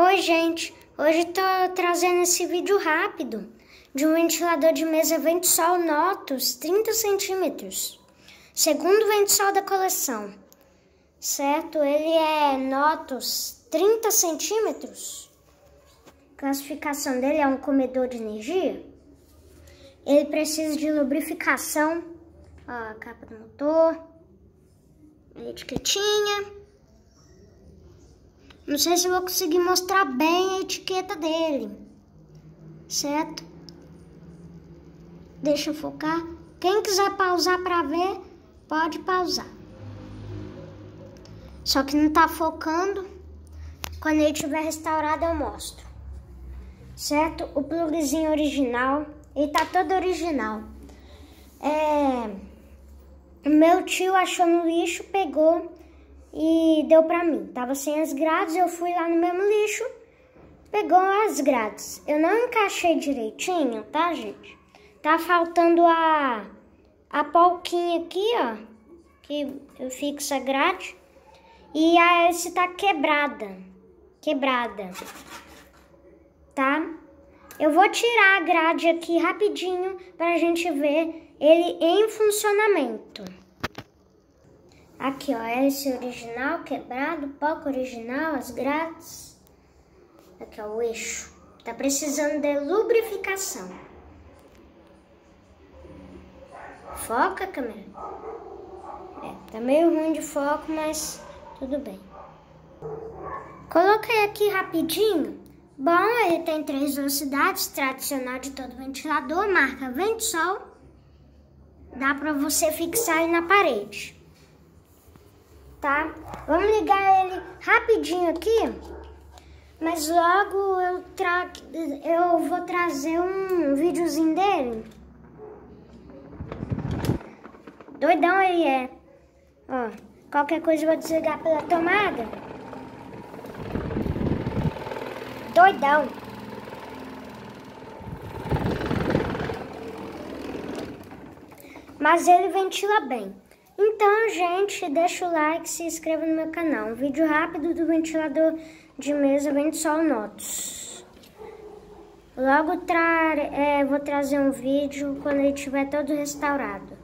Oi, gente! Hoje tô trazendo esse vídeo rápido de um ventilador de mesa Ventosol Notus 30 centímetros. Segundo Ventosol da coleção, certo? Ele é Notus 30 centímetros. Classificação dele é um comedor de energia. Ele precisa de lubrificação. Ó, a capa do motor. A etiquetinha. Não sei se vou conseguir mostrar bem a etiqueta dele. Certo? Deixa eu focar. Quem quiser pausar para ver, pode pausar. Só que não tá focando. Quando ele estiver restaurado eu mostro. Certo? O plugzinho original. Ele tá todo original. É... Meu tio achou no lixo, pegou e deu pra mim. Tava sem as grades, eu fui lá no mesmo lixo, pegou as grades. Eu não encaixei direitinho, tá, gente? Tá faltando a, a polquinha aqui, ó, que eu fixo a grade. E a esse tá quebrada, quebrada, tá? Eu vou tirar a grade aqui rapidinho pra gente ver ele em funcionamento. Aqui, ó, hélice original quebrado, palco original, as grades. Aqui, ó, o eixo. Tá precisando de lubrificação. Foca, câmera. É, tá meio ruim de foco, mas tudo bem. Coloquei aqui rapidinho. Bom, ele tem três velocidades, tradicional de todo ventilador, marca vento sol. Dá pra você fixar ele na parede tá? Vamos ligar ele rapidinho aqui, mas logo eu, tra eu vou trazer um videozinho dele. Doidão ele é. Ó, qualquer coisa eu vou desligar pela tomada. Doidão. Mas ele ventila bem. Então, gente, deixa o like, se inscreva no meu canal. Um vídeo rápido do ventilador de mesa Ventosol Notus. Logo tra é, vou trazer um vídeo quando ele estiver todo restaurado.